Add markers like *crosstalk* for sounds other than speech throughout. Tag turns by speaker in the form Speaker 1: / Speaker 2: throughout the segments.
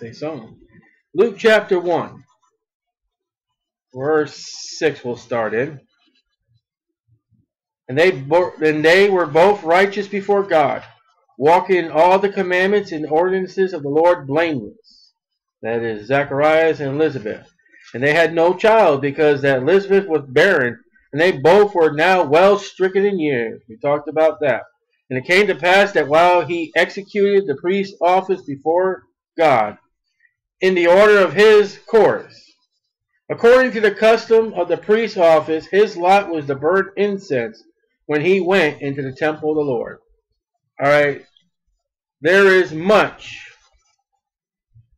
Speaker 1: say Psalm. Luke chapter 1, verse 6 we'll start in. And they, and they were both righteous before God, walking in all the commandments and ordinances of the Lord blameless. That is Zacharias and Elizabeth. And they had no child because that Elizabeth was barren, and they both were now well stricken in years. We talked about that. And it came to pass that while he executed the priest's office before God, in the order of his course, according to the custom of the priest's office, his lot was to burn incense when he went into the temple of the Lord. All right. There is much.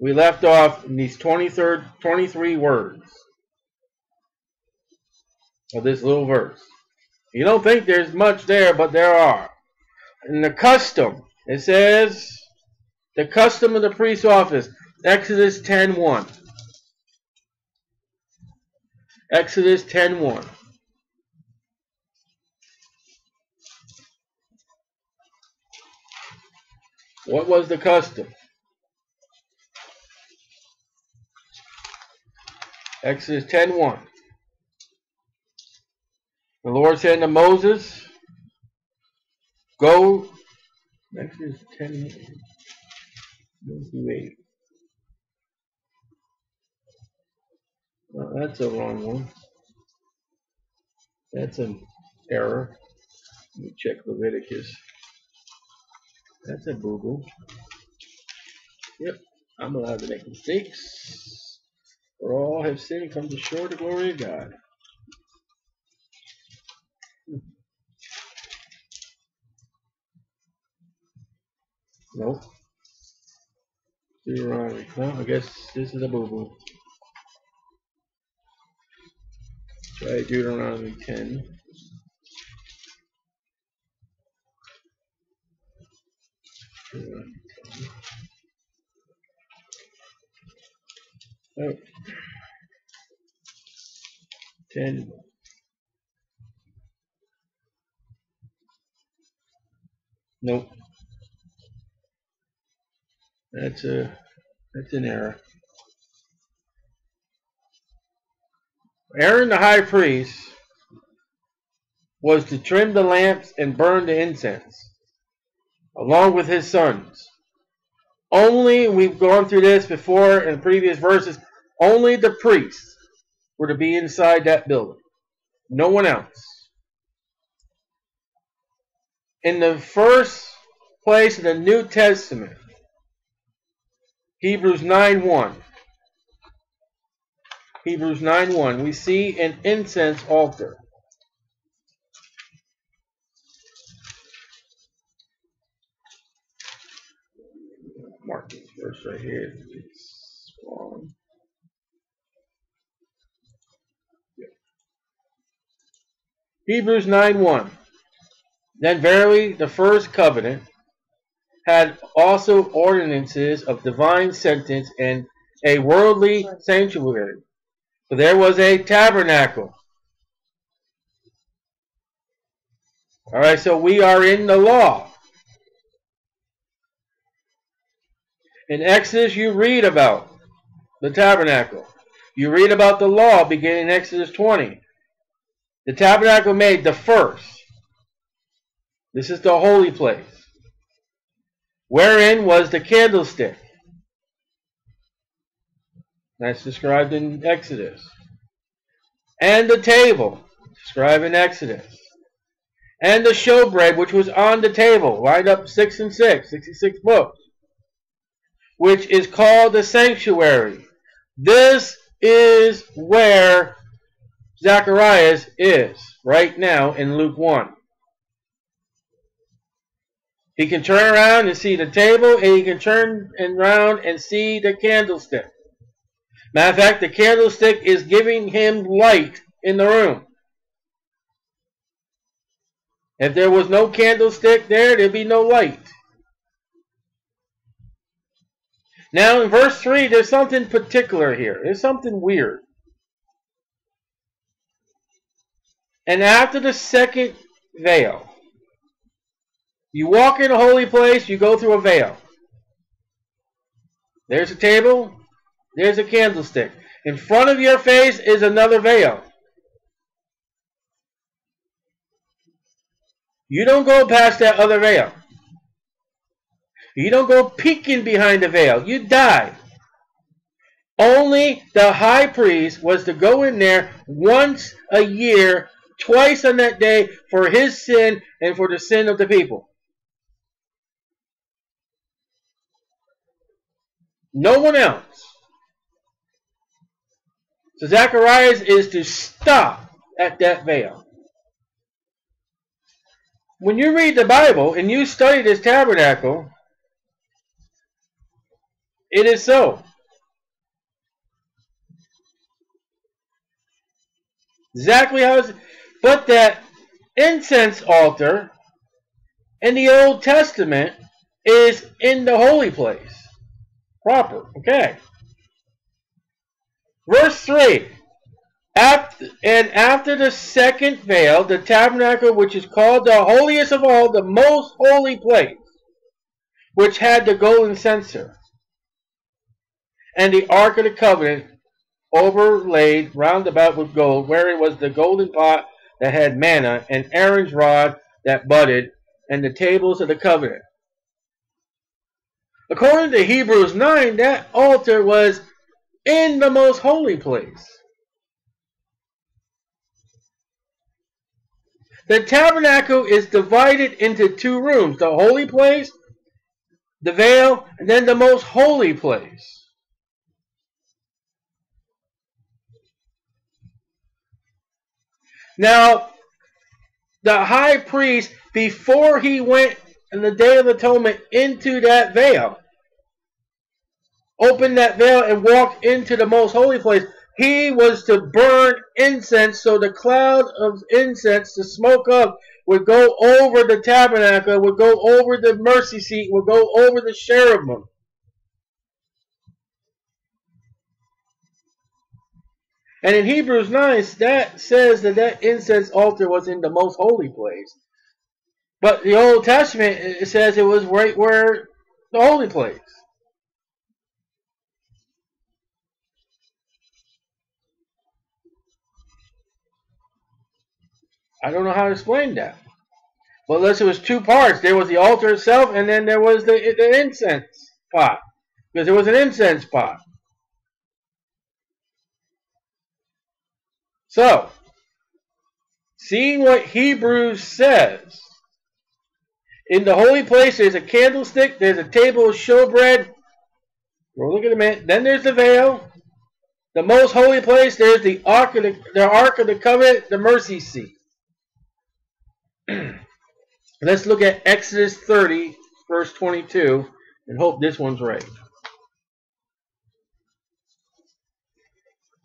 Speaker 1: We left off in these 23, 23 words of this little verse. You don't think there's much there, but there are. In the custom, it says, the custom of the priest's office, Exodus 10.1. Exodus 10.1. What was the custom? Exodus 10.1. The Lord said to Moses, Go, Exodus 10, 8. That's a wrong one. That's an error. Let me check Leviticus. That's a boo-boo. Yep, I'm allowed to make mistakes. For all have sinned and come to short the glory of God. Nope. Deuteronomy. Well, I guess this is a boo-boo. Try Deuteronomy 10. Oh. 10. Nope. That's a that's an error. Aaron the high priest was to trim the lamps and burn the incense along with his sons. Only, we've gone through this before in previous verses, only the priests were to be inside that building. No one else. In the first place in the New Testament, Hebrews 9 1. Hebrews 9 1. We see an incense altar. Mark this verse right here. It's wrong. Hebrews 9 1. Then verily the first covenant had also ordinances of divine sentence and a worldly sanctuary. There was a tabernacle. All right, so we are in the law. In Exodus, you read about the tabernacle. You read about the law beginning in Exodus 20. The tabernacle made the first. This is the holy place wherein was the candlestick. That's described in Exodus. And the table, described in Exodus. And the showbread, which was on the table, lined up 6 and 6, 66 books, which is called the sanctuary. This is where Zacharias is right now in Luke 1. He can turn around and see the table, and he can turn around and see the candlestick. Matter of fact, the candlestick is giving him light in the room. If there was no candlestick there, there'd be no light. Now, in verse 3, there's something particular here. There's something weird. And after the second veil, you walk in a holy place, you go through a veil. There's a table. There's a candlestick. In front of your face is another veil. You don't go past that other veil. You don't go peeking behind the veil. You die. Only the high priest was to go in there once a year, twice on that day, for his sin and for the sin of the people. No one else. So Zacharias is to stop at that veil. When you read the Bible and you study this tabernacle, it is so. Exactly how it's, but that incense altar in the Old Testament is in the holy place. Proper. Okay. Verse 3. After, and after the second veil, the tabernacle, which is called the holiest of all, the most holy place, which had the golden censer, and the ark of the covenant overlaid round about with gold, wherein was the golden pot that had manna, and Aaron's rod that budded, and the tables of the covenant. According to Hebrews 9, that altar was in the most holy place. The tabernacle is divided into two rooms the holy place, the veil, and then the most holy place. Now, the high priest, before he went in the Day of Atonement into that veil, opened that veil and walked into the most holy place, he was to burn incense so the cloud of incense, the smoke of, would go over the tabernacle, would go over the mercy seat, would go over the cherubim. And in Hebrews 9, that says that that incense altar was in the most holy place. But the Old Testament, it says it was right where the holy place. I don't know how to explain that. But unless it was two parts. There was the altar itself, and then there was the, the incense pot. Because there was an incense pot. So, seeing what Hebrews says, in the holy place there's a candlestick, there's a table of showbread. We're looking at a minute. Then there's the veil. The most holy place, there's the ark of the, the ark of the covenant, the mercy seat. *clears throat* Let's look at Exodus 30, verse 22, and hope this one's right.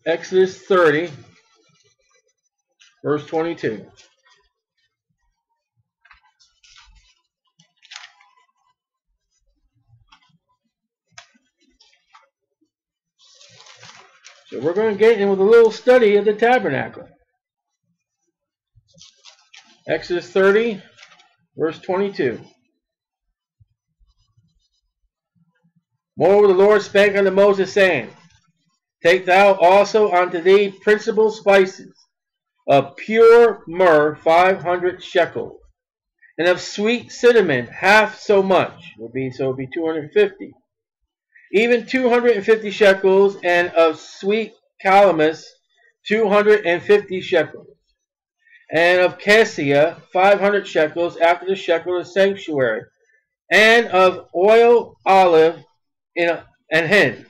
Speaker 1: Exodus 30, verse 22. So we're going to get in with a little study of the tabernacle. Exodus 30, verse 22. Moreover, the Lord spake unto Moses, saying, Take thou also unto thee principal spices, of pure myrrh five hundred shekels, and of sweet cinnamon half so much, would be so would be 250. Even 250 shekels, and of sweet calamus 250 shekels and of cassia five hundred shekels after the shekel of the sanctuary, and of oil olive in a, and hin.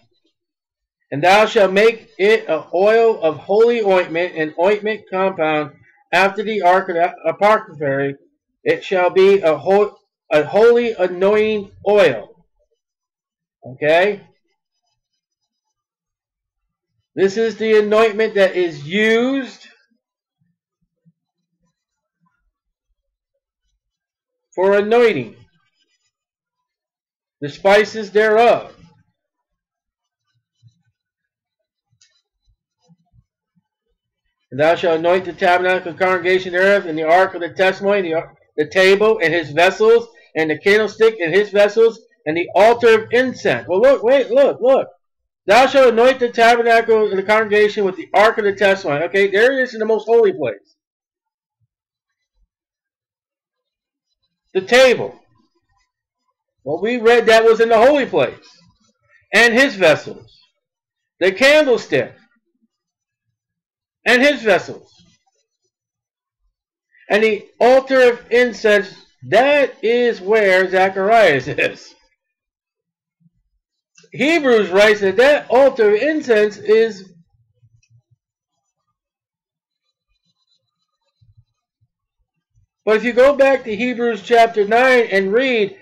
Speaker 1: And thou shalt make it an oil of holy ointment, an ointment compound after the ark of the apothecary. It shall be a, ho a holy anointing oil. Okay? This is the anointment that is used for anointing, the spices thereof. And thou shalt anoint the tabernacle of the congregation thereof, and the ark of the testimony, the, the table and his vessels, and the candlestick and his vessels, and the altar of incense. Well, look, wait, look, look. Thou shalt anoint the tabernacle of the congregation with the ark of the testimony. Okay, there it is in the most holy place. The table. Well, we read that was in the holy place. And his vessels. The candlestick. And his vessels. And the altar of incense, that is where Zacharias *laughs* is. Hebrews writes that that altar of incense is But if you go back to Hebrews chapter 9 and read,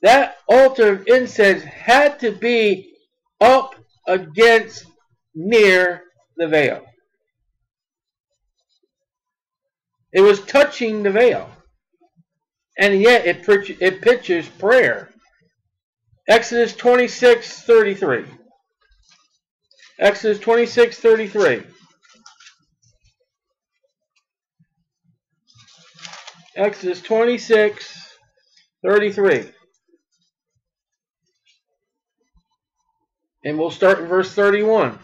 Speaker 1: that altar of incense had to be up against near the veil. It was touching the veil. And yet it, it pictures prayer. Exodus 26, 33. Exodus 26, 33. Exodus 26, 33. And we'll start in verse 31.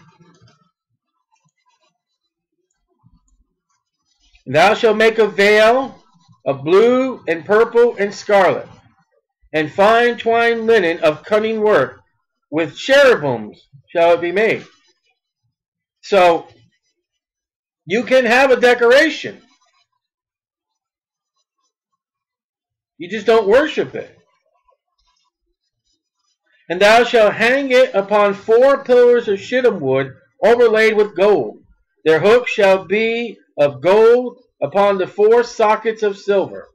Speaker 1: Thou shalt make a veil of blue and purple and scarlet and fine twined linen of cunning work, with cherubims shall it be made. So, you can have a decoration. You just don't worship it. And thou shalt hang it upon four pillars of shittim wood, overlaid with gold. Their hooks shall be of gold upon the four sockets of silver.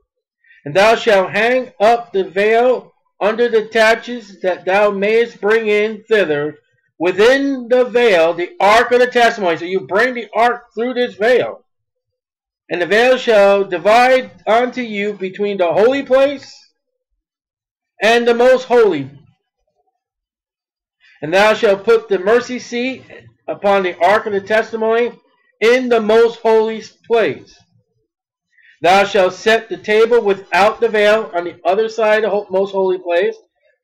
Speaker 1: And thou shalt hang up the veil under the taches that thou mayest bring in thither within the veil the ark of the testimony. So you bring the ark through this veil. And the veil shall divide unto you between the holy place and the most holy. And thou shalt put the mercy seat upon the ark of the testimony in the most holy place. Thou shalt set the table without the veil on the other side of the most holy place,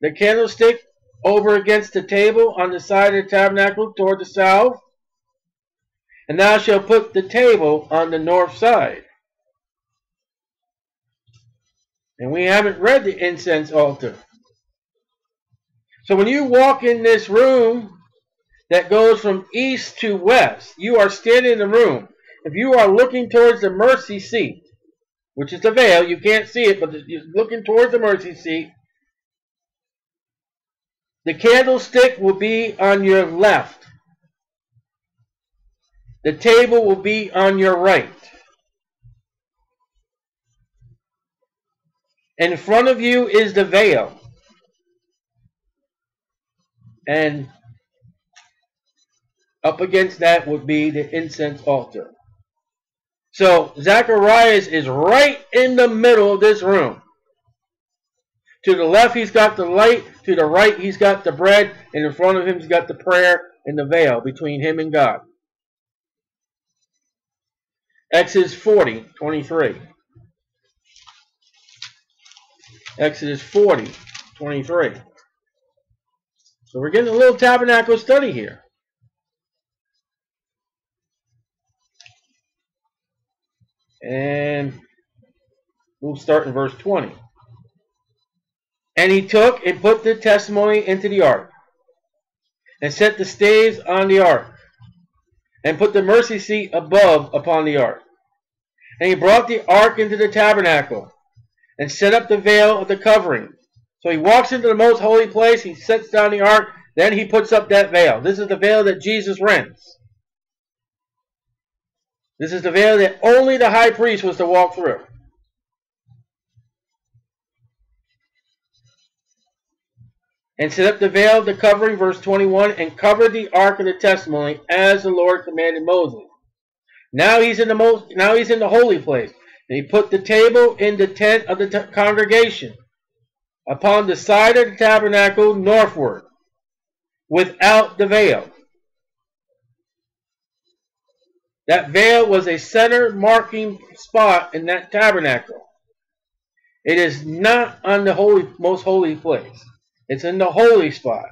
Speaker 1: the candlestick over against the table on the side of the tabernacle toward the south. And thou shalt put the table on the north side. And we haven't read the incense altar. So when you walk in this room that goes from east to west, you are standing in the room. If you are looking towards the mercy seat, which is the veil. You can't see it, but you're looking towards the mercy seat. The candlestick will be on your left. The table will be on your right. In front of you is the veil. And up against that would be the incense altar. So Zacharias is right in the middle of this room. To the left, he's got the light. To the right, he's got the bread. And in front of him, he's got the prayer and the veil between him and God. Exodus 40, 23. Exodus 40, 23. So we're getting a little tabernacle study here. And we'll start in verse 20. And he took and put the testimony into the ark, and set the staves on the ark, and put the mercy seat above upon the ark. And he brought the ark into the tabernacle, and set up the veil of the covering. So he walks into the most holy place, he sets down the ark, then he puts up that veil. This is the veil that Jesus rents. This is the veil that only the high priest was to walk through. And set up the veil of the covering, verse 21, and covered the ark of the testimony as the Lord commanded Moses. Now he's in the most now he's in the holy place. And he put the table in the tent of the congregation upon the side of the tabernacle northward, without the veil. That veil was a center marking spot in that tabernacle. It is not on the holy, most holy place. It's in the holy spot.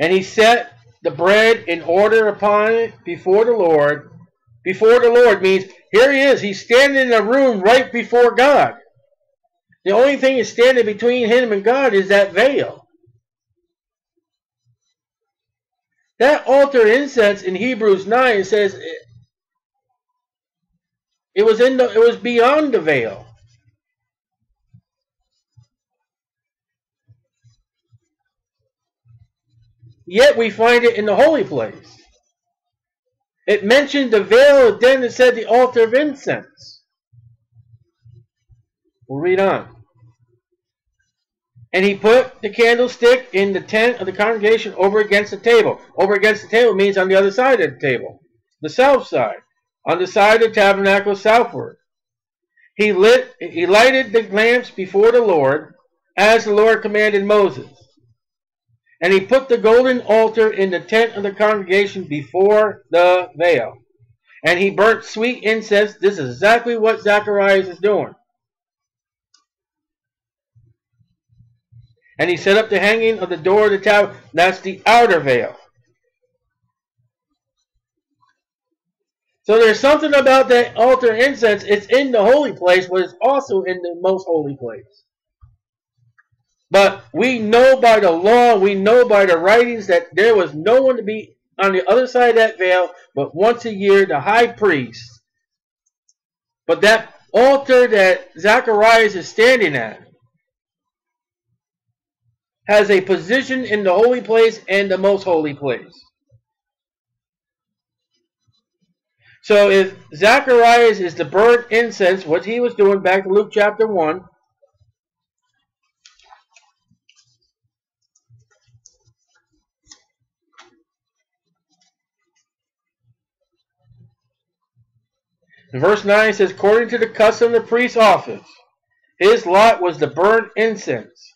Speaker 1: And he set the bread in order upon it before the Lord. Before the Lord means here he is. He's standing in a room right before God. The only thing that's standing between him and God is that veil. That altar incense in Hebrews 9 says it, it was in the it was beyond the veil. Yet we find it in the holy place. It mentioned the veil, then it said the altar of incense. We'll read on. And he put the candlestick in the tent of the congregation over against the table. Over against the table means on the other side of the table, the south side, on the side of the tabernacle southward. He lit, he lighted the lamps before the Lord, as the Lord commanded Moses. And he put the golden altar in the tent of the congregation before the veil. And he burnt sweet incense. This is exactly what Zacharias is doing. And he set up the hanging of the door of the tower. That's the outer veil. So there's something about that altar incense. It's in the holy place, but it's also in the most holy place. But we know by the law, we know by the writings that there was no one to be on the other side of that veil but once a year, the high priest. But that altar that Zacharias is standing at has a position in the holy place and the most holy place. So if Zacharias is the burnt incense, what he was doing back to Luke chapter 1, Verse 9 says, according to the custom of the priest's office, his lot was to burn incense.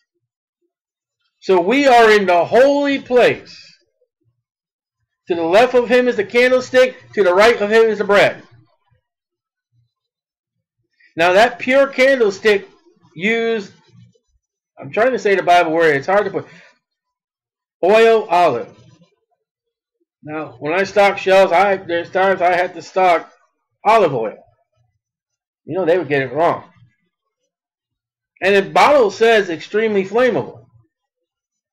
Speaker 1: So we are in the holy place. To the left of him is the candlestick, to the right of him is the bread. Now that pure candlestick used, I'm trying to say the Bible word, it's hard to put, oil olive. Now, when I stock shells, I there's times I had to stock olive oil. You know, they would get it wrong. And the bottle says extremely flammable.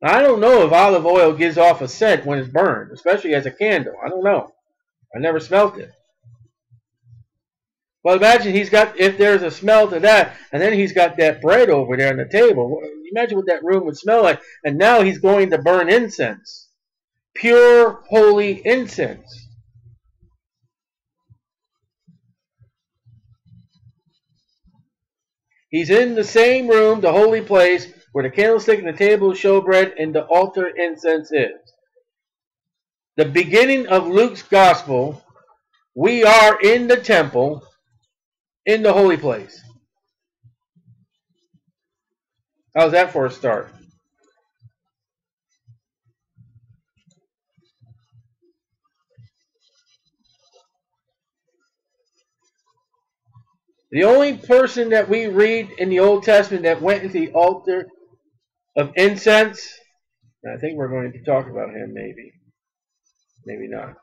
Speaker 1: Now, I don't know if olive oil gives off a scent when it's burned, especially as a candle. I don't know. I never smelt it. Well, imagine he's got, if there's a smell to that, and then he's got that bread over there on the table. Imagine what that room would smell like. And now he's going to burn incense. Pure, holy incense. He's in the same room, the holy place, where the candlestick and the table of showbread and the altar incense is. The beginning of Luke's gospel, we are in the temple, in the holy place. How's that for a start? The only person that we read in the Old Testament that went into the altar of incense. I think we're going to talk about him, maybe. Maybe not.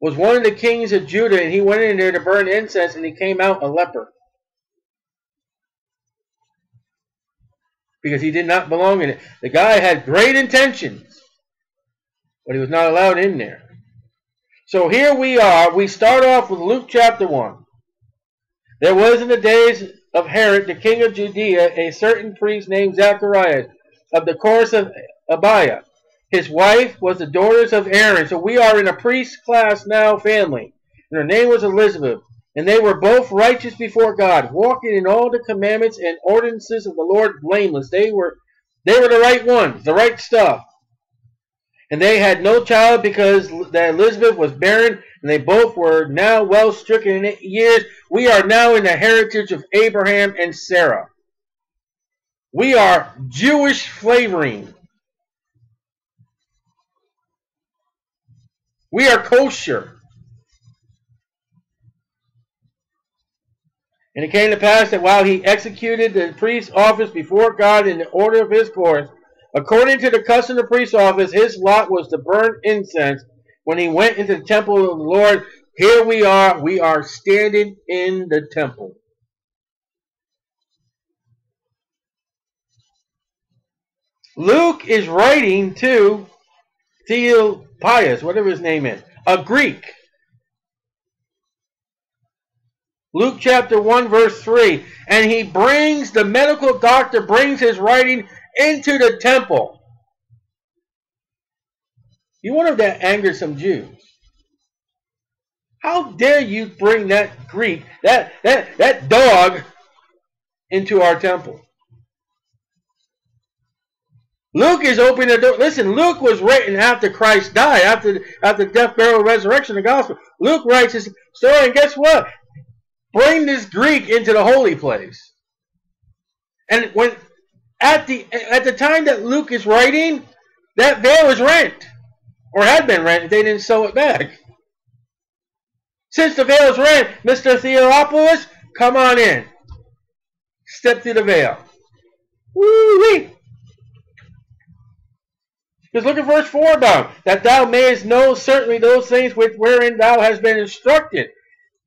Speaker 1: Was one of the kings of Judah, and he went in there to burn incense, and he came out a leper. Because he did not belong in it. The guy had great intentions, but he was not allowed in there. So here we are. We start off with Luke chapter 1. There was in the days of Herod, the king of Judea, a certain priest named Zacharias of the course of Abia. His wife was the daughters of Aaron. So we are in a priest class now family. And her name was Elizabeth. And they were both righteous before God, walking in all the commandments and ordinances of the Lord blameless. They were they were the right ones, the right stuff. And they had no child because that Elizabeth was barren, and they both were now well stricken in years. We are now in the heritage of Abraham and Sarah. We are Jewish flavoring. We are kosher. And it came to pass that while he executed the priest's office before God in the order of his course, according to the custom of the priest's office, his lot was to burn incense when he went into the temple of the Lord. Here we are. We are standing in the temple. Luke is writing to Theopius, whatever his name is, a Greek. Luke chapter 1 verse 3. And he brings, the medical doctor brings his writing into the temple. You wonder if that angered some Jews. How dare you bring that Greek, that, that, that dog, into our temple? Luke is opening the door. Listen, Luke was written after Christ died, after, after death, burial, resurrection, the gospel. Luke writes his story, and guess what? Bring this Greek into the holy place. And when at the at the time that Luke is writing, that veil is rent. Or had been rent, they didn't sew it back. Since the veil is rent, Mr. Theophilus, come on in. Step through the veil. Woo-wee! Because look at verse 4 about that thou mayest know certainly those things which wherein thou hast been instructed.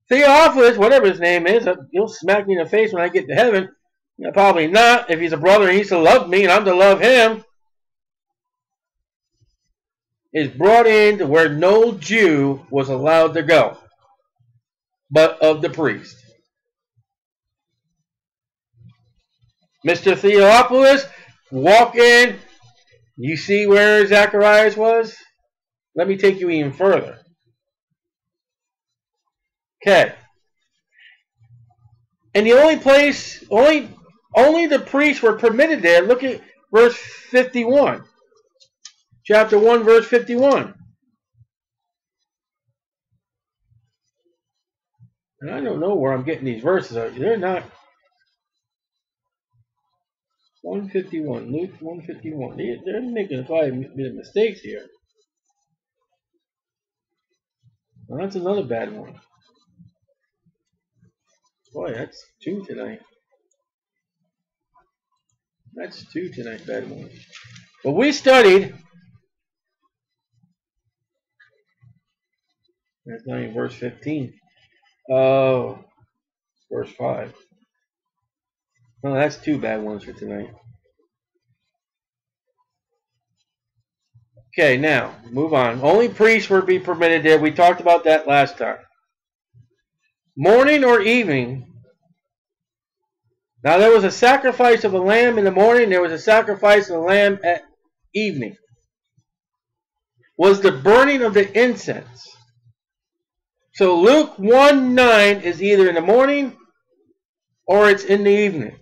Speaker 1: Theophilus, whatever his name is, uh, he'll smack me in the face when I get to heaven. Probably not. If he's a brother, he needs to love me, and I'm to love him. Is brought in to where no Jew was allowed to go, but of the priest. Mr. Theophilus, walk in, you see where Zacharias was? Let me take you even further. Okay. And the only place, only only the priests were permitted there. Look at verse 51. Chapter 1, verse 51. And I don't know where I'm getting these verses. They're not 151, Luke 151. They, they're making quite a bit of mistakes here. Well, that's another bad one. Boy, that's two tonight. That's two tonight, bad ones. But we studied. That's not even verse 15. Oh, verse 5. Well, that's two bad ones for tonight. Okay, now, move on. Only priests were be permitted there. We talked about that last time. Morning or evening. Now, there was a sacrifice of a lamb in the morning. There was a sacrifice of a lamb at evening. Was the burning of the incense. So Luke 1 9 is either in the morning or it's in the evening.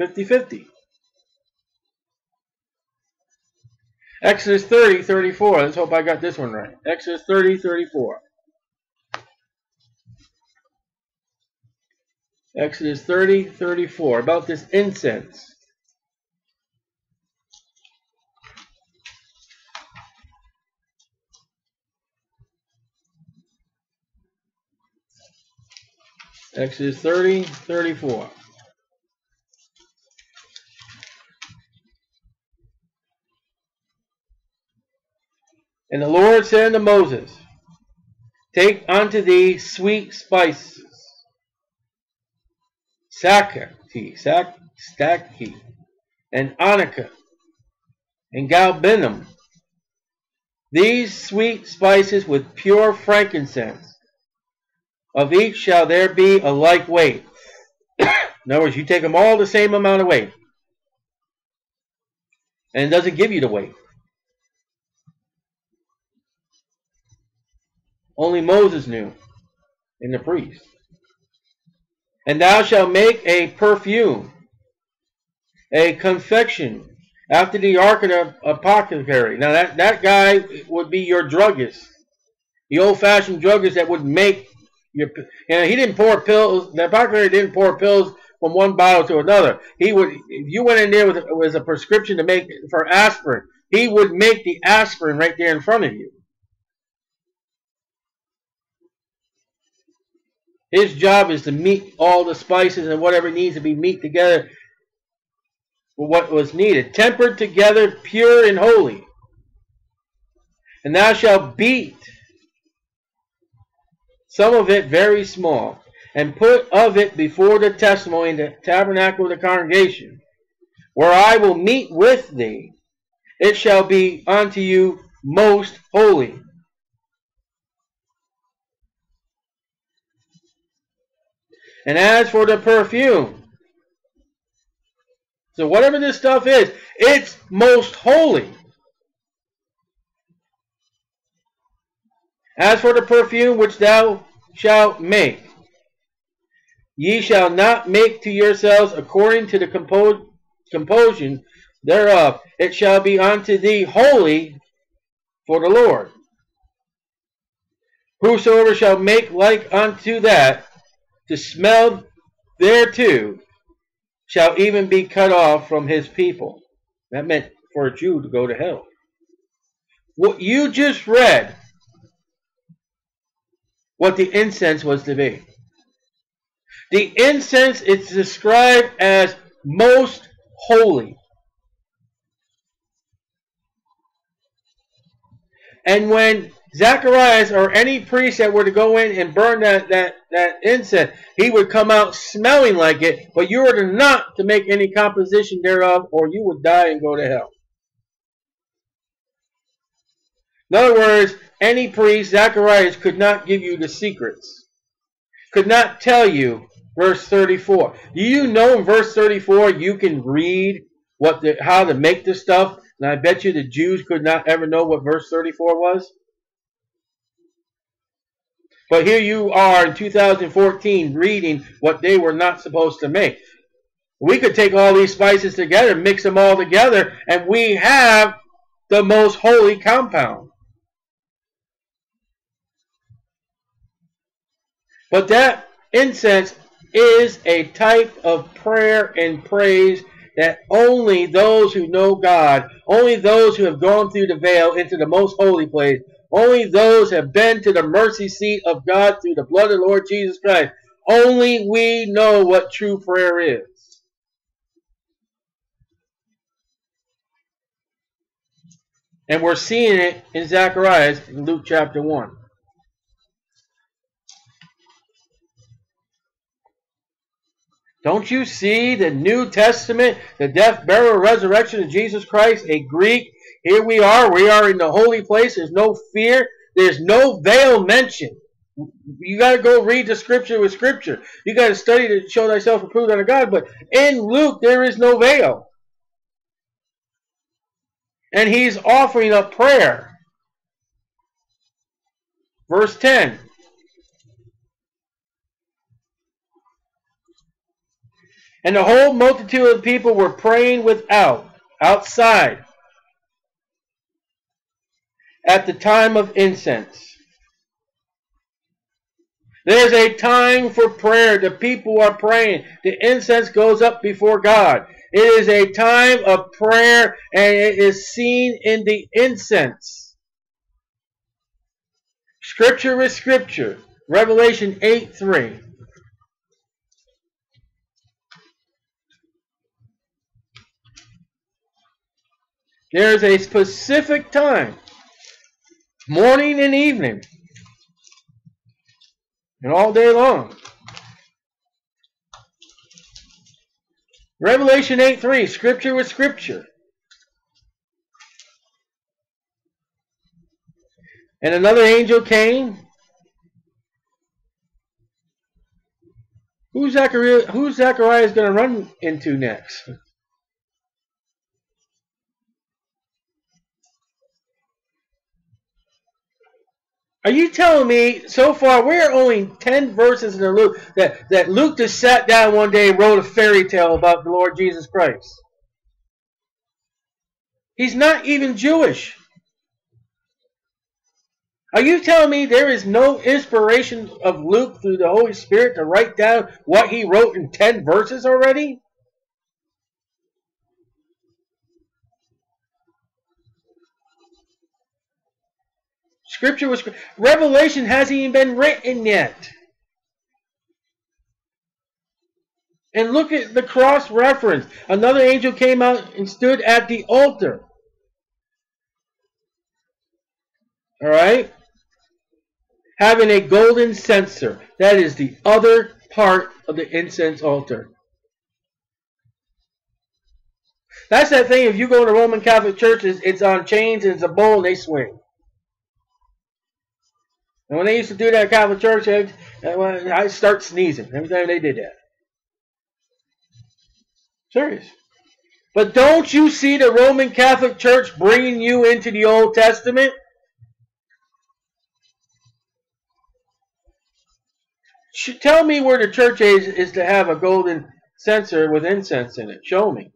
Speaker 1: 50-50. Exodus 30, 34. Let's hope I got this one right. Exodus 30, 34. Exodus 30, 34. About this incense. Exodus 30, 34. And the Lord said unto Moses, Take unto thee sweet spices, sakaki, sak, staki, and onycha, and galbanum. These sweet spices with pure frankincense. Of each shall there be a like weight. *coughs* In other words, you take them all the same amount of weight. And it doesn't give you the weight. Only Moses knew, and the priest. And thou shalt make a perfume, a confection, after the ark of the apothecary. Now that, that guy would be your druggist. The old-fashioned druggist that would make your, you know, he didn't pour pills, the apothecary didn't pour pills from one bottle to another. He would, if you went in there with, with a prescription to make, for aspirin, he would make the aspirin right there in front of you. His job is to meet all the spices and whatever needs to be meet together for what was needed. Tempered together, pure and holy. And thou shalt beat some of it very small, and put of it before the testimony in the tabernacle of the congregation, where I will meet with thee. It shall be unto you most holy. And as for the perfume, so whatever this stuff is, it's most holy. As for the perfume which thou shalt make, ye shall not make to yourselves according to the compos composition thereof. It shall be unto thee holy for the Lord. Whosoever shall make like unto that, to smell thereto, shall even be cut off from his people. That meant for a Jew to go to hell. What you just read what the incense was to be. The incense is described as most holy. And when Zacharias or any priest that were to go in and burn that, that, that incense, he would come out smelling like it, but you were to not to make any composition thereof, or you would die and go to hell. In other words, any priest, Zacharias, could not give you the secrets. Could not tell you verse 34. Do you know in verse 34 you can read what the, how to make this stuff? And I bet you the Jews could not ever know what verse 34 was. But here you are in 2014 reading what they were not supposed to make. We could take all these spices together, mix them all together, and we have the most holy compound. But that incense is a type of prayer and praise that only those who know God, only those who have gone through the veil into the most holy place, only those who have been to the mercy seat of God through the blood of the Lord Jesus Christ, only we know what true prayer is. And we're seeing it in Zacharias in Luke chapter 1. Don't you see the New Testament, the death, burial, resurrection of Jesus Christ, a Greek? Here we are. We are in the holy place. There's no fear. There's no veil mentioned. You got to go read the scripture with scripture. You got to study to show thyself approved unto God. But in Luke, there is no veil. And he's offering up prayer. Verse 10. And the whole multitude of people were praying without, outside, at the time of incense. There's a time for prayer. The people are praying. The incense goes up before God. It is a time of prayer and it is seen in the incense. Scripture is scripture. Revelation 8 3. There's a specific time, morning and evening, and all day long. Revelation 8 3, Scripture with Scripture. And another angel came. Who's Zachariah, who's Zachariah going to run into next? Are you telling me so far we're only 10 verses in the Luke that, that Luke just sat down one day and wrote a fairy tale about the Lord Jesus Christ? He's not even Jewish. Are you telling me there is no inspiration of Luke through the Holy Spirit to write down what he wrote in 10 verses already? Scripture was Revelation hasn't even been written yet. And look at the cross reference. Another angel came out and stood at the altar. All right? Having a golden censer. That is the other part of the incense altar. That's that thing, if you go to Roman Catholic churches, it's on chains and it's a bowl and they swing. And when they used to do that Catholic church, I start sneezing every time they did that. Serious. But don't you see the Roman Catholic Church bringing you into the Old Testament? Tell me where the church age is to have a golden censer with incense in it. Show me.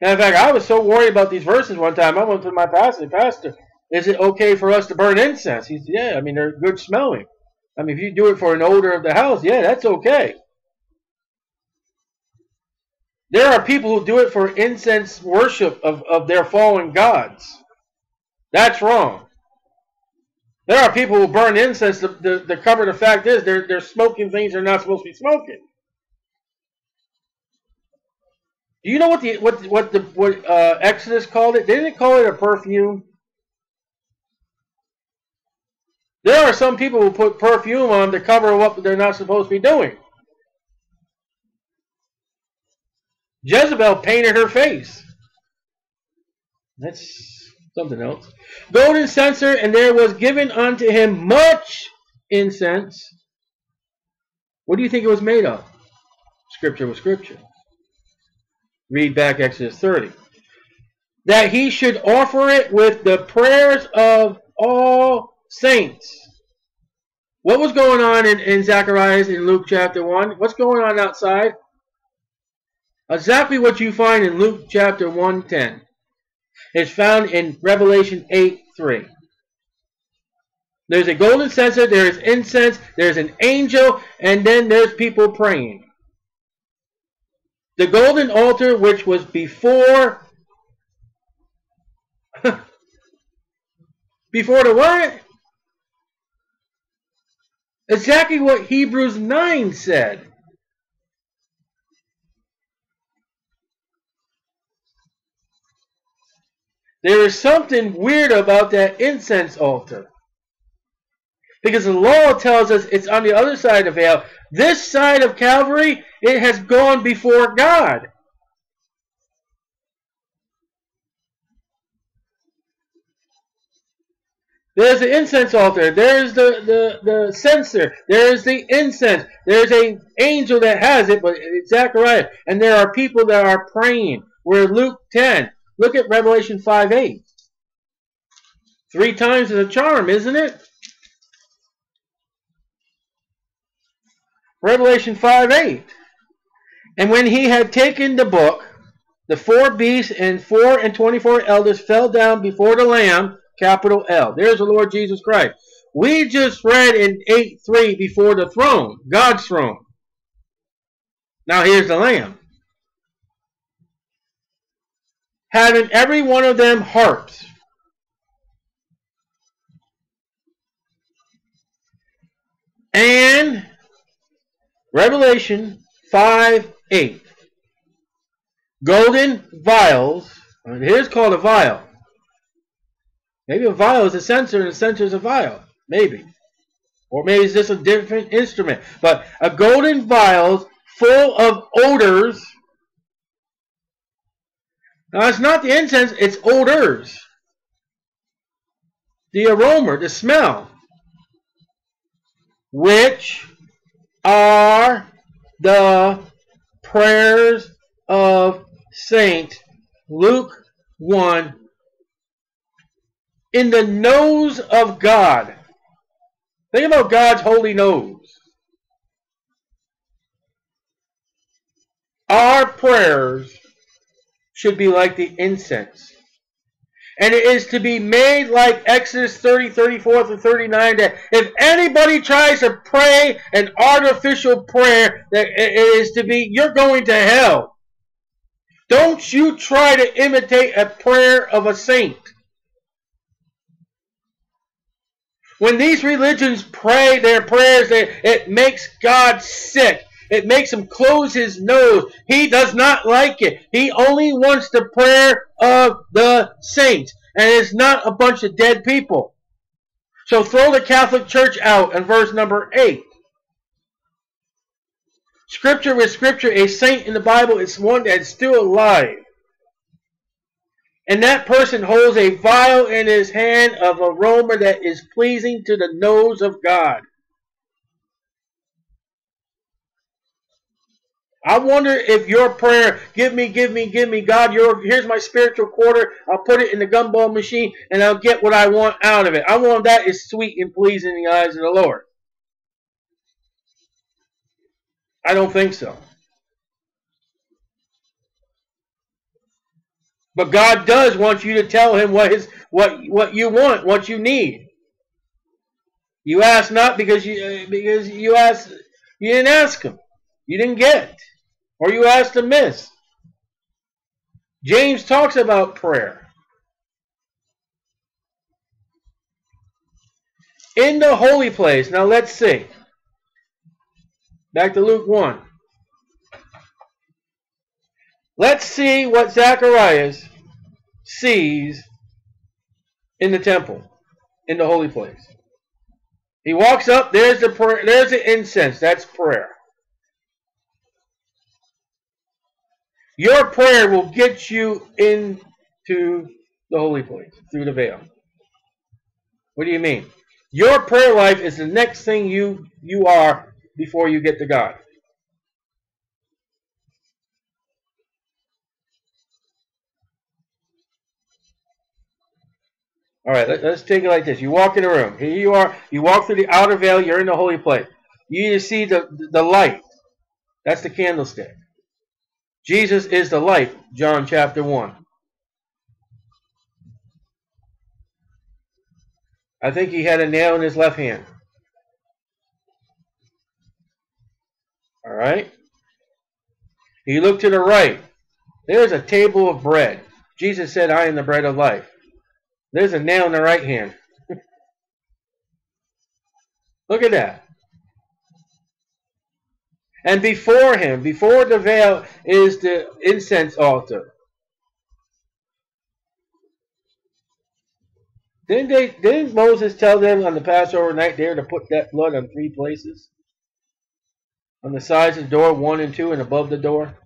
Speaker 1: And in fact, I was so worried about these verses one time. I went to my pastor, Pastor, is it okay for us to burn incense? He said, Yeah, I mean, they're good smelling. I mean, if you do it for an odor of the house, yeah, that's okay. There are people who do it for incense worship of, of their fallen gods. That's wrong. There are people who burn incense to, to, to cover the fact is they're, they're smoking things they're not supposed to be smoking. Do you know what the what what the what uh, Exodus called it? They didn't call it a perfume? There are some people who put perfume on to cover what they're not supposed to be doing. Jezebel painted her face. That's something else. Golden censer, and there was given unto him much incense. What do you think it was made of? Scripture was scripture. Read back Exodus 30. That he should offer it with the prayers of all saints. What was going on in, in Zacharias in Luke chapter 1? What's going on outside? Exactly what you find in Luke chapter 110. is found in Revelation 8 3. There's a golden censer, there's incense, there's an angel, and then there's people praying. The golden altar, which was before, *laughs* before the what? Exactly what Hebrews 9 said. There is something weird about that incense altar. Because the law tells us it's on the other side of veil. This side of Calvary, it has gone before God. There's the incense altar. There's the, the, the censer. There's the incense. There's an angel that has it, but it's Zechariah. And there are people that are praying. We're Luke 10. Look at Revelation 5 8. Three times is a charm, isn't it? Revelation 5 8. And when he had taken the book, the four beasts and four and twenty-four elders fell down before the Lamb, capital L. There's the Lord Jesus Christ. We just read in 8 3 before the throne, God's throne. Now here's the Lamb. Having every one of them harps. And Revelation 5 8. Golden vials. Here's called a vial. Maybe a vial is a censer and a censer is a vial. Maybe. Or maybe it's just a different instrument. But a golden vial full of odors. Now it's not the incense, it's odors. The aroma, the smell. Which are the prayers of saints. Luke 1. In the nose of God. Think about God's holy nose. Our prayers should be like the incense and it is to be made like Exodus 30, 34 through 39, that if anybody tries to pray an artificial prayer, that it is to be, you're going to hell. Don't you try to imitate a prayer of a saint. When these religions pray their prayers, it makes God sick. It makes him close his nose. He does not like it. He only wants the prayer of the saints. And it's not a bunch of dead people. So throw the Catholic Church out in verse number 8. Scripture with Scripture, a saint in the Bible is one that's still alive. And that person holds a vial in his hand of a aroma that is pleasing to the nose of God. I wonder if your prayer, give me, give me, give me, God, your, here's my spiritual quarter. I'll put it in the gumball machine and I'll get what I want out of it. I want that is sweet and pleasing in the eyes of the Lord. I don't think so. But God does want you to tell him what his what what you want, what you need. You ask not because you because you ask you didn't ask him. You didn't get. Or you asked miss. James talks about prayer. In the holy place. Now let's see. Back to Luke 1. Let's see what Zacharias sees in the temple, in the holy place. He walks up, there's the prayer, there's the incense, that's prayer. Your prayer will get you into the holy place through the veil. What do you mean? Your prayer life is the next thing you you are before you get to God. All right, let, us take it like this. You walk in a room. Here you are. You walk through the outer veil. You're in the holy place. You see the, the light. That's the candlestick. Jesus is the life, John chapter 1. I think he had a nail in his left hand. All right? He looked to the right. There's a table of bread. Jesus said, I am the bread of life. There's a nail in the right hand. *laughs* Look at that. And before him, before the veil, is the incense altar. Didn't they? Didn't Moses tell them on the Passover night there to put that blood on three places? On the sides of the door, one and two, and above the door.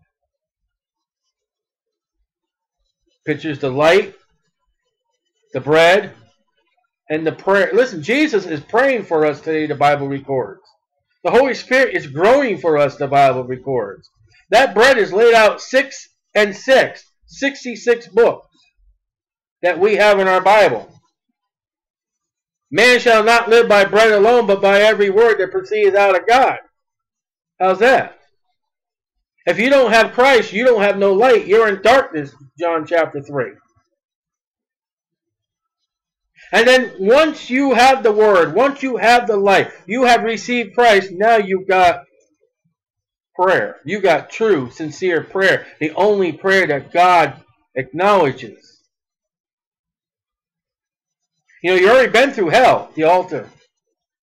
Speaker 1: Pictures the light, the bread, and the prayer. Listen, Jesus is praying for us today, the Bible records. The Holy Spirit is growing for us, the Bible records. That bread is laid out six and six, 66 books that we have in our Bible. Man shall not live by bread alone, but by every word that proceeds out of God. How's that? If you don't have Christ, you don't have no light. You're in darkness, John chapter 3. And then once you have the word, once you have the light, you have received Christ, now you've got prayer. You've got true, sincere prayer. The only prayer that God acknowledges. You know, you already been through hell, the altar,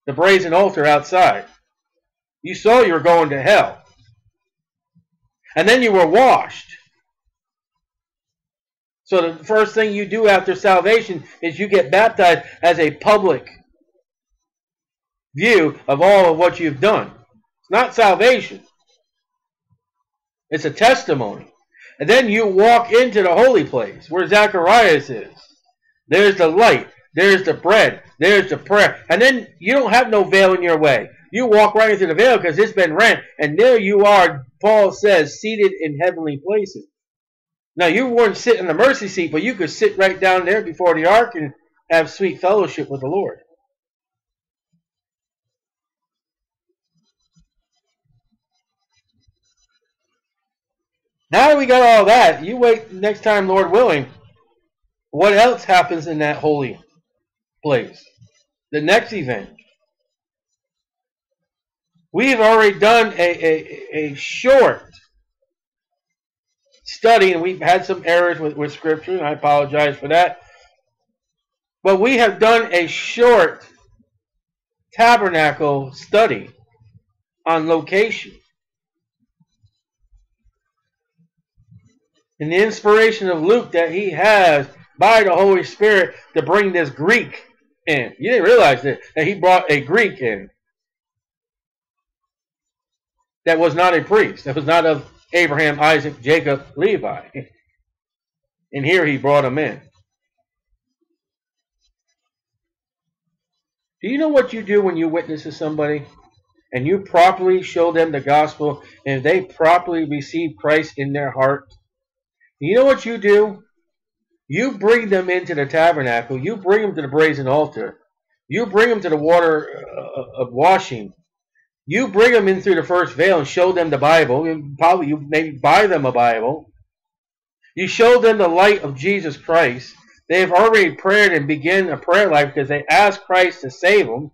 Speaker 1: the brazen altar outside. You saw you were going to hell. And then you were washed. So the first thing you do after salvation is you get baptized as a public view of all of what you've done. It's not salvation. It's a testimony. And then you walk into the holy place where Zacharias is. There's the light. There's the bread. There's the prayer. And then you don't have no veil in your way. You walk right into the veil because it's been rent. And there you are, Paul says, seated in heavenly places. Now, you weren't sitting in the mercy seat, but you could sit right down there before the ark and have sweet fellowship with the Lord. Now that we got all that, you wait next time, Lord willing. What else happens in that holy place? The next event. We've already done a, a, a short study, and we've had some errors with, with Scripture, and I apologize for that. But we have done a short tabernacle study on location. And the inspiration of Luke that he has by the Holy Spirit to bring this Greek in. You didn't realize that, that he brought a Greek in that was not a priest, that was not of Abraham, Isaac, Jacob, Levi. And here he brought him in. Do you know what you do when you witness to somebody and you properly show them the gospel and they properly receive Christ in their heart? You know what you do? You bring them into the tabernacle. You bring them to the brazen altar. You bring them to the water uh, of washing. You bring them in through the first veil and show them the Bible. You Probably you maybe buy them a Bible. You show them the light of Jesus Christ. They have already prayed and begin a prayer life because they asked Christ to save them.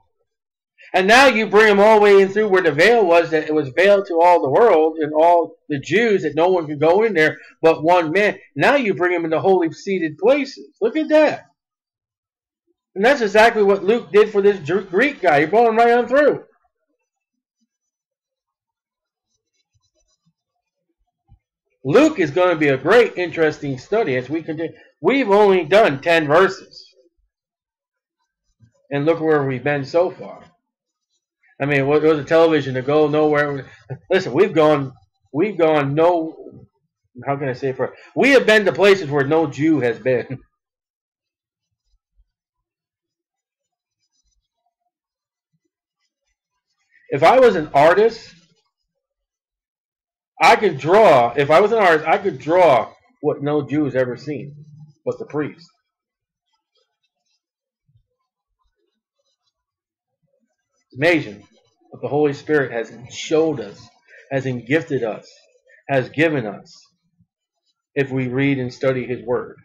Speaker 1: And now you bring them all the way in through where the veil was, that it was veiled to all the world and all the Jews that no one could go in there but one man. Now you bring them into holy seated places. Look at that. And that's exactly what Luke did for this Greek guy. He brought him right on through. Luke is going to be a great, interesting study as we continue. We've only done 10 verses. And look where we've been so far. I mean, what was a television to go nowhere? Listen, we've gone, we've gone no, how can I say for, we have been to places where no Jew has been. *laughs* If I was an artist, I could draw, if I was an artist, I could draw what no Jew has ever seen, but the priest. It's amazing what the Holy Spirit has showed us, has gifted us, has given us, if we read and study His Word.